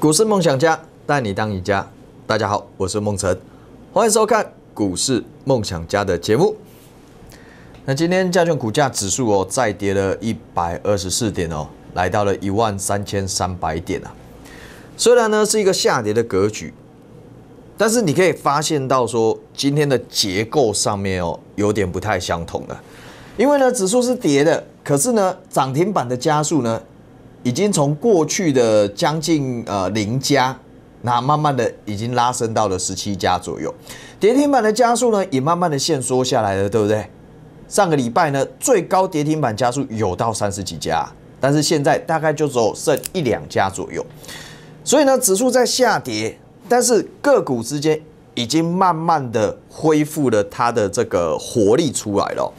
股市梦想家带你当赢家。大家好，我是梦辰，欢迎收看股市梦想家的节目。那今天加权股价指数哦，再跌了一百二十四点哦，来到了一万三千三百点啊。虽然呢是一个下跌的格局，但是你可以发现到说，今天的结构上面哦，有点不太相同了。因为呢，指数是跌的，可是呢，涨停板的加速呢？已经从过去的将近呃零家，那慢慢的已经拉升到了十七家左右，跌停板的加速呢也慢慢的限缩下来了，对不对？上个礼拜呢最高跌停板加速有到三十几家，但是现在大概就只有剩一两家左右，所以呢指数在下跌，但是个股之间已经慢慢的恢复了它的这个活力出来了，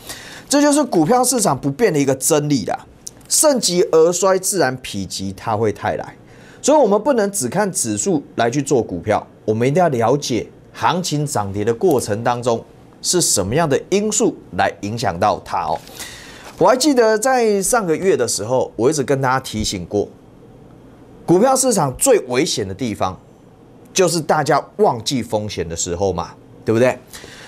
这就是股票市场不变的一个真理啦。盛极而衰，自然否极它会泰来，所以我们不能只看指数来去做股票，我们一定要了解行情涨跌的过程当中是什么样的因素来影响到它哦。我还记得在上个月的时候，我一直跟大家提醒过，股票市场最危险的地方就是大家忘记风险的时候嘛，对不对？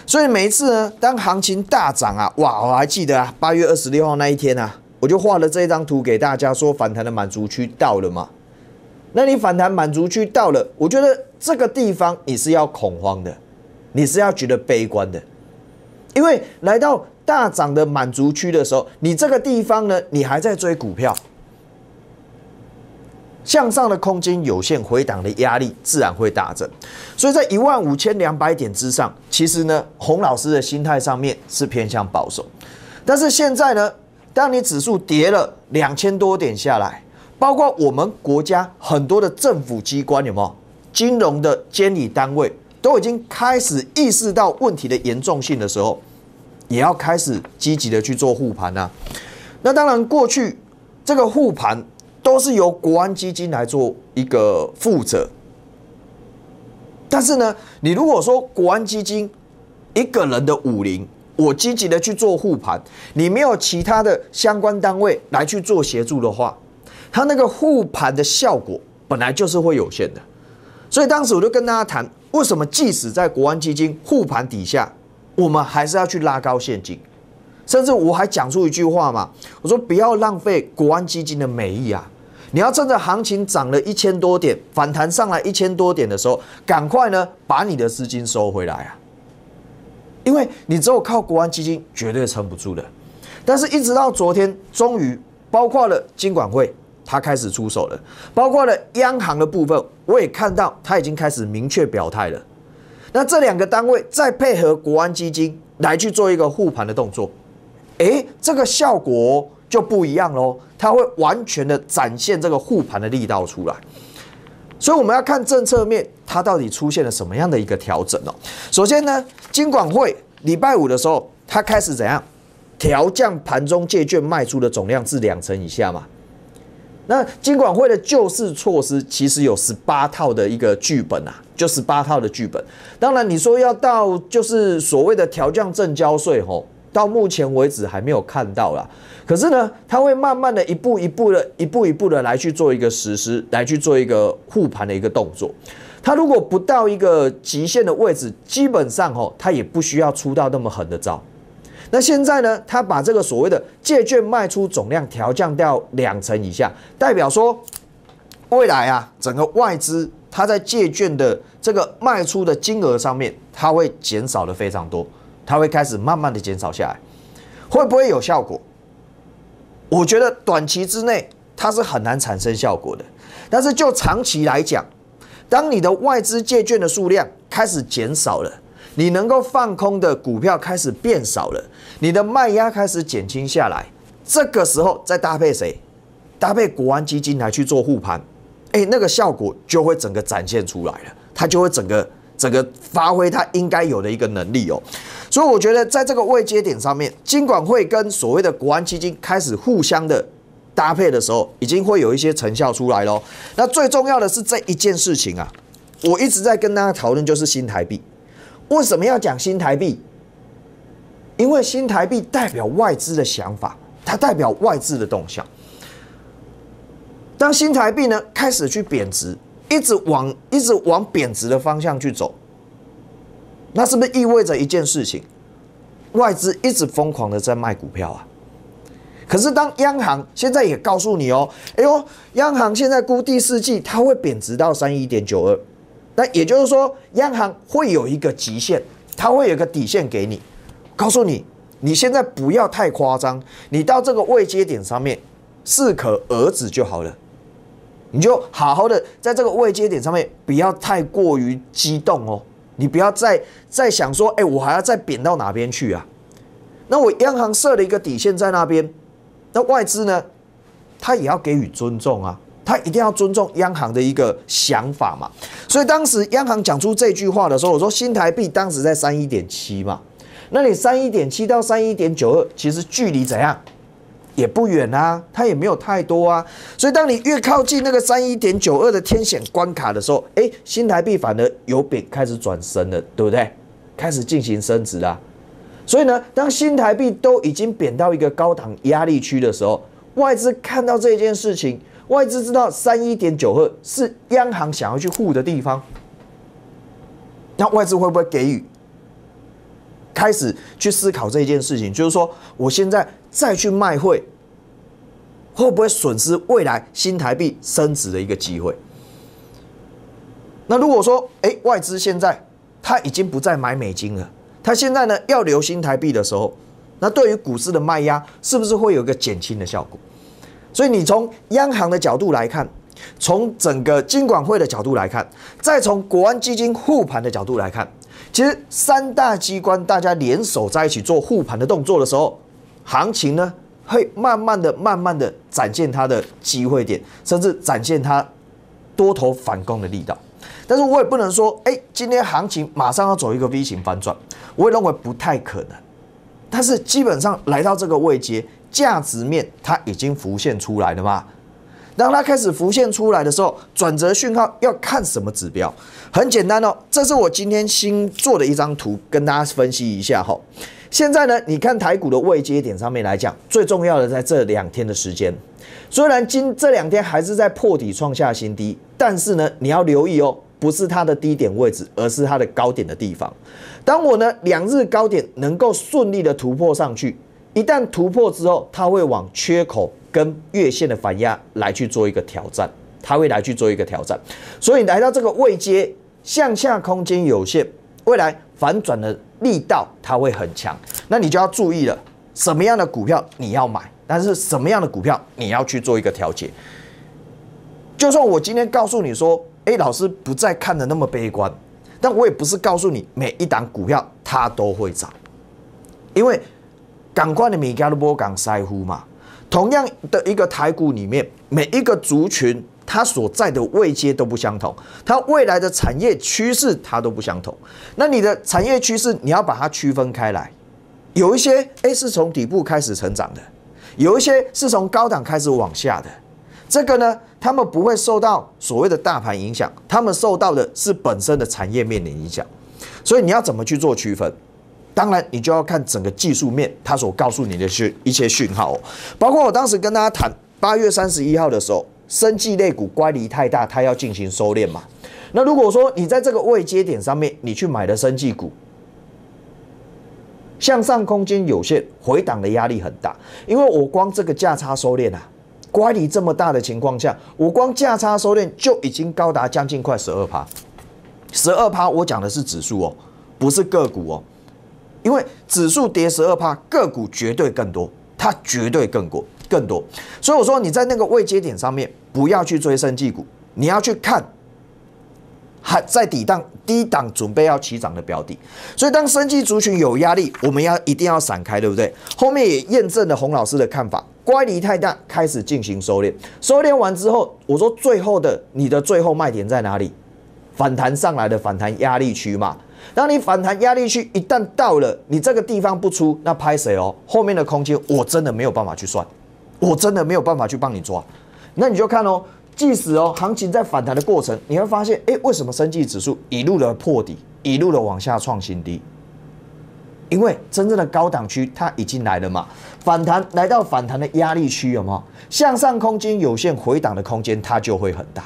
所以每一次呢，当行情大涨啊，哇，我还记得啊，八月二十六号那一天啊。我就画了这张图给大家，说反弹的满足区到了吗？那你反弹满足区到了，我觉得这个地方你是要恐慌的，你是要觉得悲观的，因为来到大涨的满足区的时候，你这个地方呢，你还在追股票，向上的空间有限，回档的压力自然会大增，所以在一万五千两百点之上，其实呢，洪老师的心态上面是偏向保守，但是现在呢？当你指数跌了两千多点下来，包括我们国家很多的政府机关有没有金融的监理单位都已经开始意识到问题的严重性的时候，也要开始积极的去做护盘呐。那当然，过去这个护盘都是由国安基金来做一个负责，但是呢，你如果说国安基金一个人的武林。我积极的去做护盘，你没有其他的相关单位来去做协助的话，它那个护盘的效果本来就是会有限的。所以当时我就跟大家谈，为什么即使在国安基金护盘底下，我们还是要去拉高现金，甚至我还讲出一句话嘛，我说不要浪费国安基金的美意啊，你要趁着行情涨了一千多点，反弹上来一千多点的时候，赶快呢把你的资金收回来啊。因为你只有靠国安基金绝对撑不住的，但是一直到昨天，终于包括了金管会，他开始出手了，包括了央行的部分，我也看到他已经开始明确表态了。那这两个单位再配合国安基金来去做一个护盘的动作，诶，这个效果就不一样喽，它会完全的展现这个护盘的力道出来。所以我们要看政策面，它到底出现了什么样的一个调整哦？首先呢，金管会礼拜五的时候，它开始怎样调降盘中借券卖出的总量至两成以下嘛？那金管会的救市措施其实有十八套的一个剧本啊，就十八套的剧本。当然你说要到就是所谓的调降正交税吼。到目前为止还没有看到啦。可是呢，它会慢慢的一步一步的、一步一步的来去做一个实施，来去做一个护盘的一个动作。它如果不到一个极限的位置，基本上吼，它也不需要出到那么狠的招。那现在呢，它把这个所谓的借券卖出总量调降掉两成以下，代表说未来啊，整个外资它在借券的这个卖出的金额上面，它会减少的非常多。它会开始慢慢的减少下来，会不会有效果？我觉得短期之内它是很难产生效果的，但是就长期来讲，当你的外资借券的数量开始减少了，你能够放空的股票开始变少了，你的卖压开始减轻下来，这个时候再搭配谁？搭配国安基金来去做护盘，哎，那个效果就会整个展现出来了，它就会整个。整个发挥它应该有的一个能力哦，所以我觉得在这个位阶点上面，金管会跟所谓的国安基金开始互相的搭配的时候，已经会有一些成效出来喽。那最重要的是这一件事情啊，我一直在跟大家讨论，就是新台币。为什么要讲新台币？因为新台币代表外资的想法，它代表外资的动向。当新台币呢开始去贬值。一直往一直往贬值的方向去走，那是不是意味着一件事情？外资一直疯狂的在卖股票啊！可是当央行现在也告诉你哦，哎呦，央行现在估第四季它会贬值到三一点九二，那也就是说，央行会有一个极限，它会有一个底线给你，告诉你，你现在不要太夸张，你到这个位阶点上面适可而止就好了，你就好好的在这个位阶点上面，不要太过于激动哦。你不要再再想说，哎，我还要再贬到哪边去啊？那我央行设了一个底线在那边，那外资呢，他也要给予尊重啊，他一定要尊重央行的一个想法嘛。所以当时央行讲出这句话的时候，我说新台币当时在三一点七嘛，那你三一点七到三一点九二，其实距离怎样？也不远啊，它也没有太多啊，所以当你越靠近那个三一点九二的天险关卡的时候，哎，新台币反而有贬开始转升了，对不对？开始进行升值啦。所以呢，当新台币都已经贬到一个高档压力区的时候，外资看到这件事情，外资知道三一点九二是央行想要去护的地方，那外资会不会给予？开始去思考这件事情，就是说，我现在再去卖汇，会不会损失未来新台币升值的一个机会？那如果说，哎，外资现在他已经不再买美金了，他现在呢要留新台币的时候，那对于股市的卖压是不是会有一个减轻的效果？所以你从央行的角度来看，从整个金管会的角度来看，再从国安基金护盘的角度来看。其实三大机关大家联手在一起做护盘的动作的时候，行情呢会慢慢的、慢慢的展现它的机会点，甚至展现它多头反攻的力道。但是我也不能说，哎，今天行情马上要走一个 V 型反转，我也认为不太可能。但是基本上来到这个位阶，价值面它已经浮现出来了嘛？当它开始浮现出来的时候，转折讯号要看什么指标？很简单哦，这是我今天新做的一张图，跟大家分析一下哈。现在呢，你看台股的位阶点上面来讲，最重要的在这两天的时间。虽然今这两天还是在破底创下新低，但是呢，你要留意哦，不是它的低点位置，而是它的高点的地方。当我呢两日高点能够顺利的突破上去，一旦突破之后，它会往缺口。跟月线的反压来去做一个挑战，它会来去做一个挑战，所以来到这个位阶向下空间有限，未来反转的力道它会很强，那你就要注意了，什么样的股票你要买，但是什么样的股票你要去做一个调节。就算我今天告诉你说，哎，老师不再看的那么悲观，但我也不是告诉你每一档股票它都会涨，因为赶快的米加都波港塞乎嘛。同样的一个台股里面，每一个族群它所在的位阶都不相同，它未来的产业趋势它都不相同。那你的产业趋势你要把它区分开来，有一些诶是从底部开始成长的，有一些是从高档开始往下的。这个呢，他们不会受到所谓的大盘影响，他们受到的是本身的产业面的影响。所以你要怎么去做区分？当然，你就要看整个技术面，它所告诉你的讯一些讯号，包括我当时跟大家谈八月三十一号的时候，生技类股乖离太大，它要进行收敛嘛。那如果说你在这个位阶点上面，你去买的生技股，向上空间有限，回档的压力很大，因为我光这个价差收敛啊，乖离这么大的情况下，我光价差收敛就已经高达将近快十二趴，十二趴，我讲的是指数哦，不是个股哦。因为指数跌十二趴，个股绝对更多，它绝对更多更多。所以我说你在那个位阶点上面不要去追升绩股，你要去看还在底档低档准备要起涨的标的。所以当升绩族群有压力，我们要一定要闪开，对不对？后面也验证了洪老师的看法，乖离太大，开始进行收敛。收敛完之后，我说最后的你的最后卖点在哪里？反弹上来的反弹压力区嘛。当你反弹压力区一旦到了，你这个地方不出，那拍谁哦？后面的空间我真的没有办法去算，我真的没有办法去帮你抓。那你就看哦，即使哦行情在反弹的过程，你会发现，哎，为什么升绩指数一路的破底，一路的往下创新低？因为真正的高档区它已经来了嘛，反弹来到反弹的压力区有吗？向上空间有限，回档的空间它就会很大。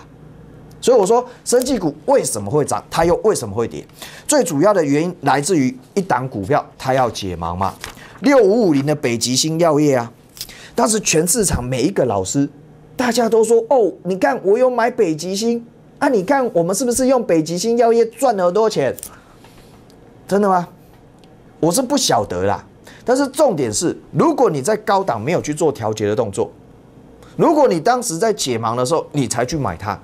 所以我说，生技股为什么会涨，它又为什么会跌？最主要的原因来自于一档股票它要解盲嘛，六五五零的北极星药业啊，当时全市场每一个老师，大家都说哦，你看我有买北极星啊，你看我们是不是用北极星药业赚了多钱？真的吗？我是不晓得啦。但是重点是，如果你在高档没有去做调节的动作，如果你当时在解盲的时候你才去买它。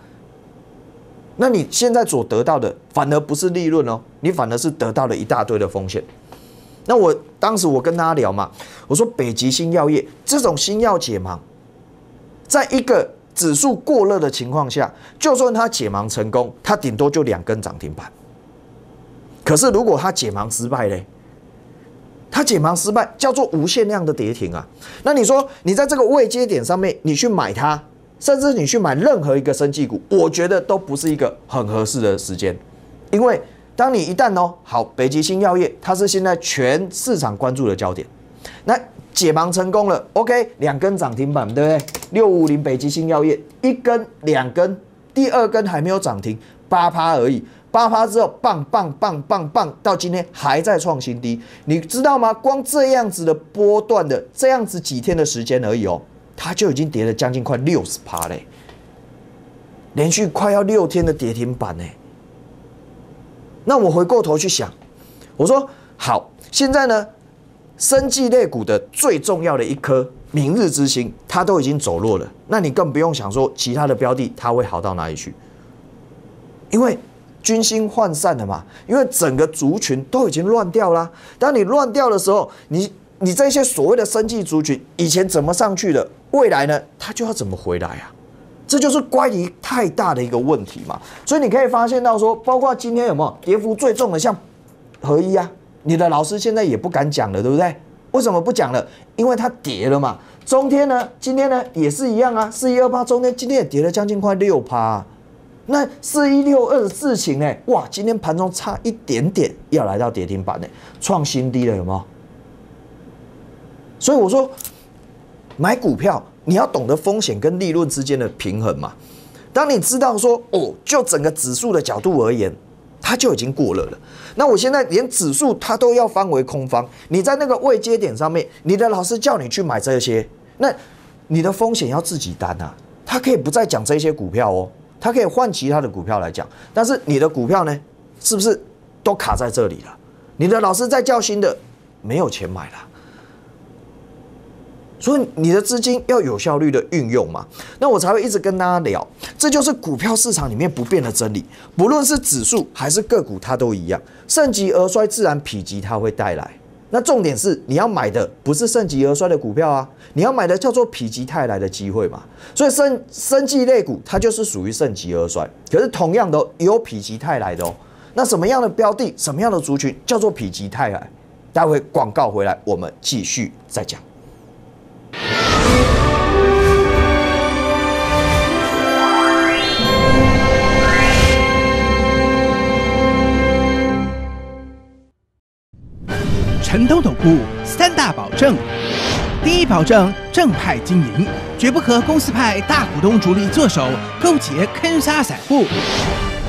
那你现在所得到的反而不是利润哦，你反而是得到了一大堆的风险。那我当时我跟大家聊嘛，我说北极星药业这种新药解盲，在一个指数过热的情况下，就算它解盲成功，它顶多就两根涨停板。可是如果它解盲失败嘞，它解盲失败叫做无限量的跌停啊。那你说你在这个位阶点上面，你去买它？甚至你去买任何一个生技股，我觉得都不是一个很合适的时间，因为当你一旦哦好，北极星药业它是现在全市场关注的焦点，那解盲成功了，OK，两根涨停板，对不对？六五零北极星药业一根两根，第二根还没有涨停，八趴而已，八趴之后棒棒棒棒棒，到今天还在创新低，你知道吗？光这样子的波段的这样子几天的时间而已哦。它就已经跌了将近快六十趴嘞，连续快要六天的跌停板呢。那我回过头去想，我说好，现在呢，生技类股的最重要的一颗明日之星，它都已经走弱了，那你更不用想说其他的标的它会好到哪里去，因为军心涣散了嘛，因为整个族群都已经乱掉了。当你乱掉的时候，你你这些所谓的生技族群以前怎么上去的？未来呢，它就要怎么回来啊？这就是乖离太大的一个问题嘛。所以你可以发现到说，包括今天有没有跌幅最重的，像合一啊，你的老师现在也不敢讲了，对不对？为什么不讲了？因为它跌了嘛。中天呢，今天呢也是一样啊，四一二八中天今天也跌了将近快六趴。那四一六二的事情呢？哇，今天盘中差一点点要来到跌停板呢，创新低了，有没有？所以我说。买股票，你要懂得风险跟利润之间的平衡嘛。当你知道说，哦，就整个指数的角度而言，它就已经过热了。那我现在连指数它都要翻为空方，你在那个位阶点上面，你的老师叫你去买这些，那你的风险要自己担啊。他可以不再讲这些股票哦，他可以换其他的股票来讲。但是你的股票呢，是不是都卡在这里了？你的老师在叫新的，没有钱买了。所以你的资金要有效率的运用嘛，那我才会一直跟大家聊，这就是股票市场里面不变的真理，不论是指数还是个股，它都一样，盛极而衰，自然否极，它会带来。那重点是你要买的不是盛极而衰的股票啊，你要买的叫做否极泰来的机会嘛。所以生生技类股它就是属于盛极而衰，可是同样的也有否极泰来的哦。那什么样的标的，什么样的族群叫做否极泰来？待会广告回来，我们继续再讲。陈东总部三大保证：第一，保证正派经营，绝不和公司派大股东主力做手，勾结坑杀散户；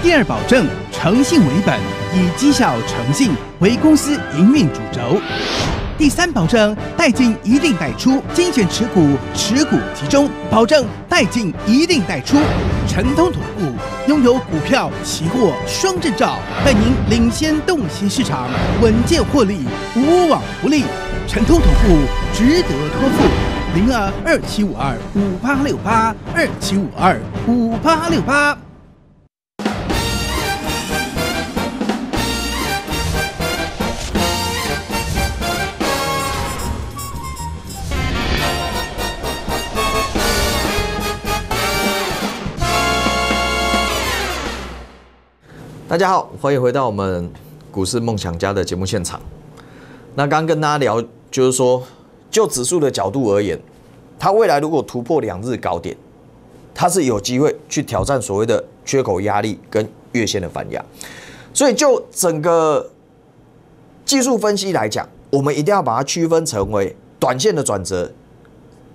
第二，保证诚信为本，以绩效诚信为公司营运主轴。第三保证带进一定带出，精选持股，持股集中，保证带进一定带出。陈通总部拥有股票、期货双证照，带您领先洞悉市场，稳健获利，无往不利。陈通总部值得托付。零二二七五二五八六八二七五二五八六八。大家好，欢迎回到我们股市梦想家的节目现场。那刚跟大家聊，就是说，就指数的角度而言，它未来如果突破两日高点，它是有机会去挑战所谓的缺口压力跟月线的反压。所以就整个技术分析来讲，我们一定要把它区分成为短线的转折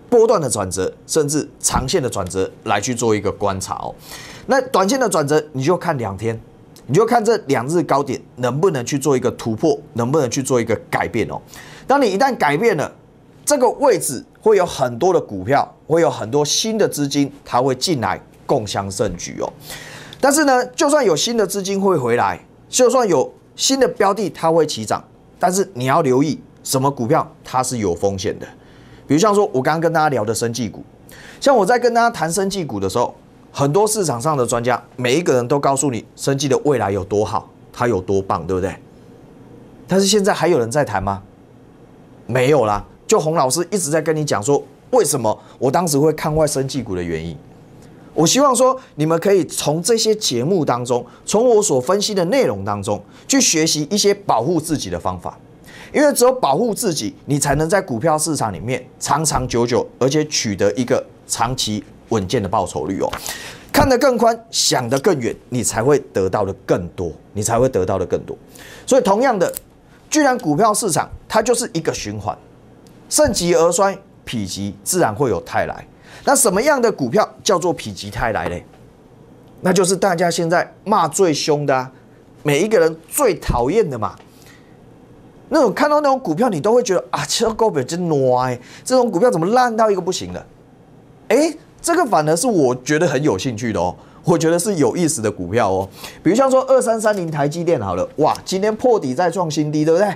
波段的转折，甚至长线的转折来去做一个观察哦。那短线的转折，你就看两天，你就看这两日高点能不能去做一个突破，能不能去做一个改变哦。当你一旦改变了这个位置，会有很多的股票，会有很多新的资金，它会进来共享盛举哦。但是呢，就算有新的资金会回来，就算有新的标的它会起涨，但是你要留意什么股票它是有风险的。比如像说，我刚刚跟大家聊的生技股，像我在跟大家谈生技股的时候，很多市场上的专家每一个人都告诉你生技的未来有多好，它有多棒，对不对？但是现在还有人在谈吗？没有啦。就洪老师一直在跟你讲说，为什么我当时会看坏生技股的原因。我希望说，你们可以从这些节目当中，从我所分析的内容当中，去学习一些保护自己的方法。因为只有保护自己，你才能在股票市场里面长长久久，而且取得一个长期稳健的报酬率哦。看得更宽，想得更远，你才会得到的更多，你才会得到的更多。所以，同样的，既然股票市场它就是一个循环，盛极而衰，否极自然会有泰来。那什么样的股票叫做否极泰来嘞？那就是大家现在骂最凶的，每一个人最讨厌的嘛。那种看到那种股票，你都会觉得啊，其实高表真歪，这种股票怎么烂到一个不行了？哎，这个反而是我觉得很有兴趣的哦，我觉得是有意思的股票哦。比如像说二三三零台积电好了，哇，今天破底再创新低，对不对？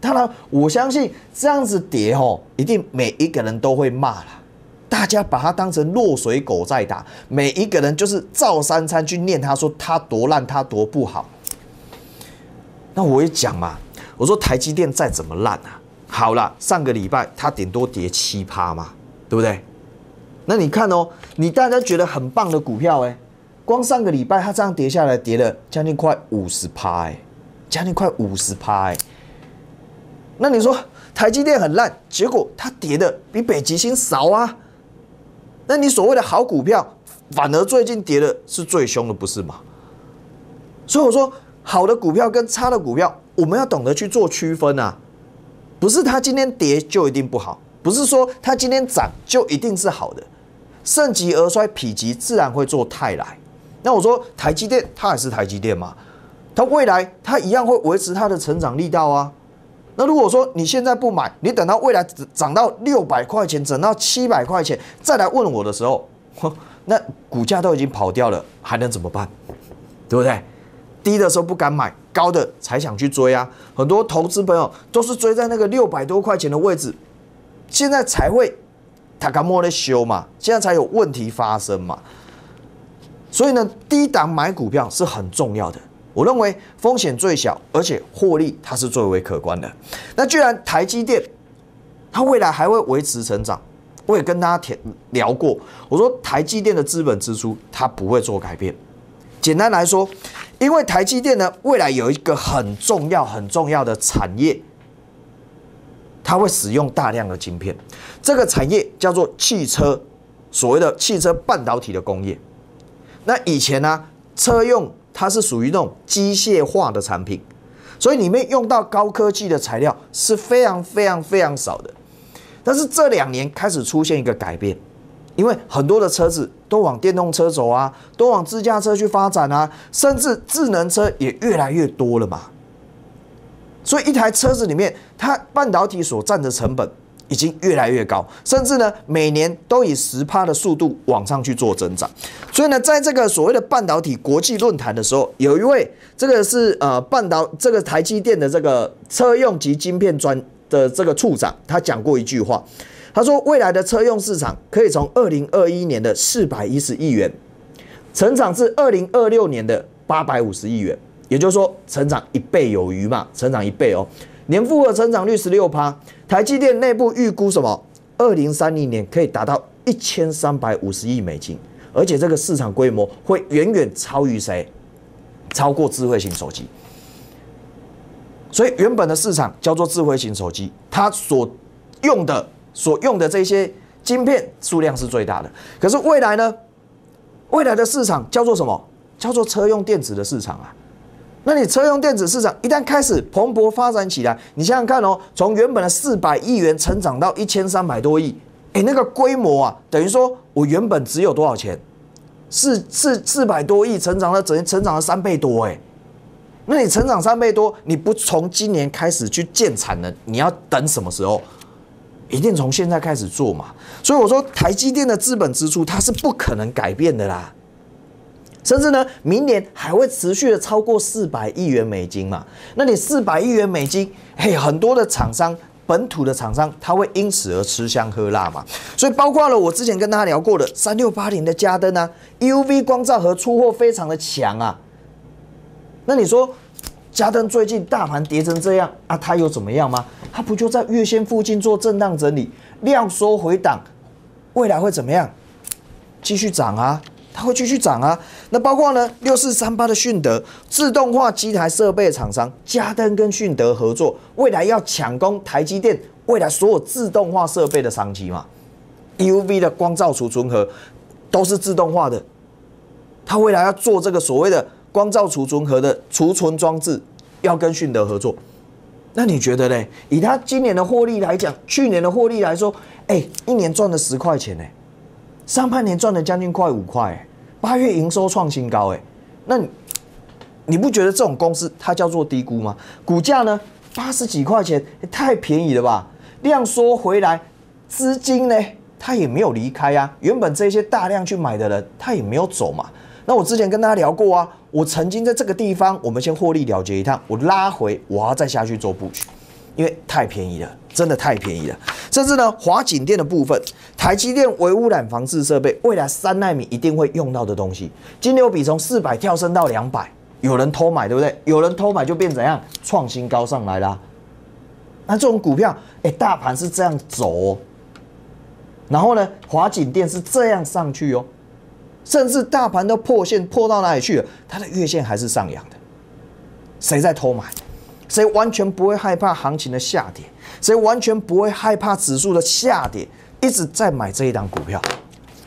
当然，我相信这样子跌哦，一定每一个人都会骂了。大家把它当成落水狗在打，每一个人就是照三餐去念他说他多烂，他多不好。那我也讲嘛，我说台积电再怎么烂啊，好了，上个礼拜它顶多跌七趴嘛，对不对？那你看哦，你大家觉得很棒的股票哎，光上个礼拜它这样跌下来，跌了将近快五十趴哎，将近快五十趴哎。那你说台积电很烂，结果它跌的比北极星少啊？那你所谓的好股票，反而最近跌的是最凶的，不是吗？所以我说，好的股票跟差的股票，我们要懂得去做区分啊。不是它今天跌就一定不好，不是说它今天涨就一定是好的。盛极而衰，否极自然会做泰来。那我说台积电，它还是台积电嘛？它未来它一样会维持它的成长力道啊。那如果说你现在不买，你等到未来涨到六百块钱，涨到七百块钱再来问我的时候，那股价都已经跑掉了，还能怎么办？对不对？低的时候不敢买，高的才想去追啊！很多投资朋友都是追在那个六百多块钱的位置，现在才会塔卡莫的修嘛，现在才有问题发生嘛。所以呢，低档买股票是很重要的。我认为风险最小，而且获利它是最为可观的。那既然台积电它未来还会维持成长，我也跟大家聊过，我说台积电的资本支出它不会做改变。简单来说，因为台积电呢未来有一个很重要很重要的产业，它会使用大量的晶片，这个产业叫做汽车，所谓的汽车半导体的工业。那以前呢车用。它是属于那种机械化的产品，所以里面用到高科技的材料是非常非常非常少的。但是这两年开始出现一个改变，因为很多的车子都往电动车走啊，都往自驾车去发展啊，甚至智能车也越来越多了嘛。所以一台车子里面，它半导体所占的成本。已经越来越高，甚至呢每年都以十趴的速度往上去做增长。所以呢，在这个所谓的半导体国际论坛的时候，有一位这个是呃半导这个台积电的这个车用及晶片专的这个处长，他讲过一句话，他说未来的车用市场可以从二零二一年的四百一十亿元，成长至二零二六年的八百五十亿元，也就是说成长一倍有余嘛，成长一倍哦。年复合成长率十六趴，台积电内部预估什么？二零三零年可以达到一千三百五十亿美金，而且这个市场规模会远远超于谁？超过智慧型手机。所以原本的市场叫做智慧型手机，它所用的所用的这些晶片数量是最大的。可是未来呢？未来的市场叫做什么？叫做车用电子的市场啊。那你车用电子市场一旦开始蓬勃发展起来，你想想看哦，从原本的四百亿元成长到一千三百多亿，哎，那个规模啊，等于说我原本只有多少钱？四四四百多亿，成长了整成长了三倍多，哎，那你成长三倍多，你不从今年开始去建产能，你要等什么时候？一定从现在开始做嘛。所以我说，台积电的资本支出它是不可能改变的啦。甚至呢，明年还会持续的超过四百亿元美金嘛？那你四百亿元美金，嘿，很多的厂商，本土的厂商，他会因此而吃香喝辣嘛？所以包括了我之前跟大家聊过的三六八零的嘉登啊，UV 光照和出货非常的强啊。那你说，嘉登最近大盘跌成这样啊，它又怎么样吗？它不就在月线附近做震荡整理，量缩回档，未来会怎么样？继续涨啊！它会继续涨啊！那包括呢，六四三八的迅德自动化机台设备厂商，嘉登跟迅德合作，未来要抢攻台积电未来所有自动化设备的商机嘛？UV 的光照储存盒都是自动化的，它未来要做这个所谓的光照储存盒的储存装置，要跟迅德合作。那你觉得呢？以它今年的获利来讲，去年的获利来说，哎，一年赚了十块钱呢。上半年赚了将近快五块，八月营收创新高，哎，那你不觉得这种公司它叫做低估吗？股价呢八十几块钱，太便宜了吧？量缩回来，资金呢它也没有离开啊，原本这些大量去买的人他也没有走嘛。那我之前跟大家聊过啊，我曾经在这个地方，我们先获利了结一趟，我拉回，我要再下去做布局，因为太便宜了。真的太便宜了，甚至呢，华景电的部分，台积电微污染防治设备，未来三纳米一定会用到的东西，金牛比从四百跳升到两百，有人偷买，对不对？有人偷买就变怎样？创新高上来啦。那这种股票，哎，大盘是这样走，哦，然后呢，华景电是这样上去哦，甚至大盘都破线破到哪里去了？它的月线还是上扬的，谁在偷买？谁完全不会害怕行情的下跌？谁完全不会害怕指数的下跌？一直在买这一档股票，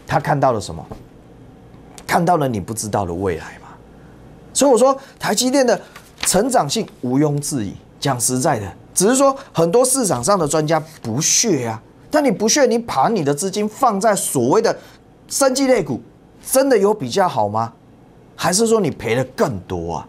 他看到了什么？看到了你不知道的未来嘛？所以我说，台积电的成长性毋庸置疑。讲实在的，只是说很多市场上的专家不屑啊。但你不屑，你把你的资金放在所谓的生技类股，真的有比较好吗？还是说你赔的更多啊？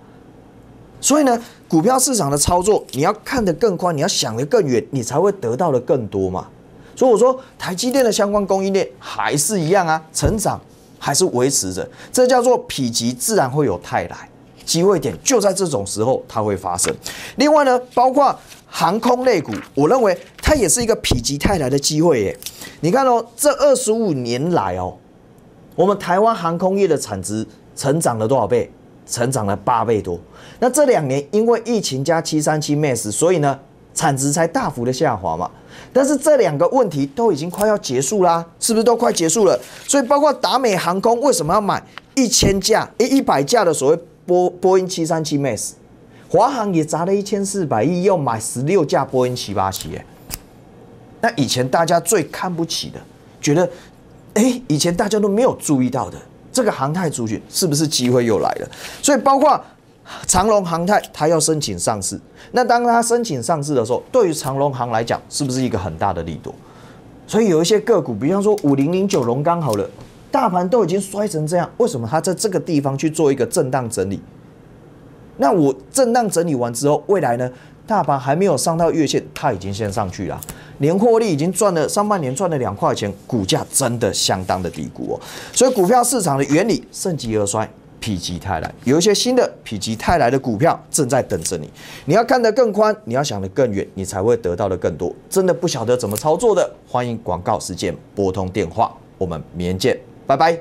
所以呢，股票市场的操作，你要看得更宽，你要想得更远，你才会得到的更多嘛。所以我说，台积电的相关供应链还是一样啊，成长还是维持着，这叫做否极自然会有泰来，机会点就在这种时候它会发生。另外呢，包括航空类股，我认为它也是一个否极泰来的机会耶。你看哦，这二十五年来哦，我们台湾航空业的产值成长了多少倍？成长了八倍多。那这两年因为疫情加七三七 MAX，所以呢产值才大幅的下滑嘛。但是这两个问题都已经快要结束啦，是不是都快结束了？所以包括达美航空为什么要买一千架、一一百架的所谓波波音七三七 MAX？华航也砸了一千四百亿，要买十六架波音七八七。那以前大家最看不起的，觉得哎，以前大家都没有注意到的。这个航太族群是不是机会又来了？所以包括长隆航太，它要申请上市。那当它申请上市的时候，对于长隆航来讲，是不是一个很大的力度？所以有一些个股，比方说五零零九龙刚好了，大盘都已经摔成这样，为什么它在这个地方去做一个震荡整理？那我震荡整理完之后，未来呢？大盘还没有上到月线，它已经先上去了，年获利已经赚了上半年赚了两块钱，股价真的相当的低估哦。所以股票市场的原理，盛极而衰，否极泰来，有一些新的否极泰来的股票正在等着你。你要看得更宽，你要想得更远，你才会得到的更多。真的不晓得怎么操作的，欢迎广告时间拨通电话，我们明天见，拜拜。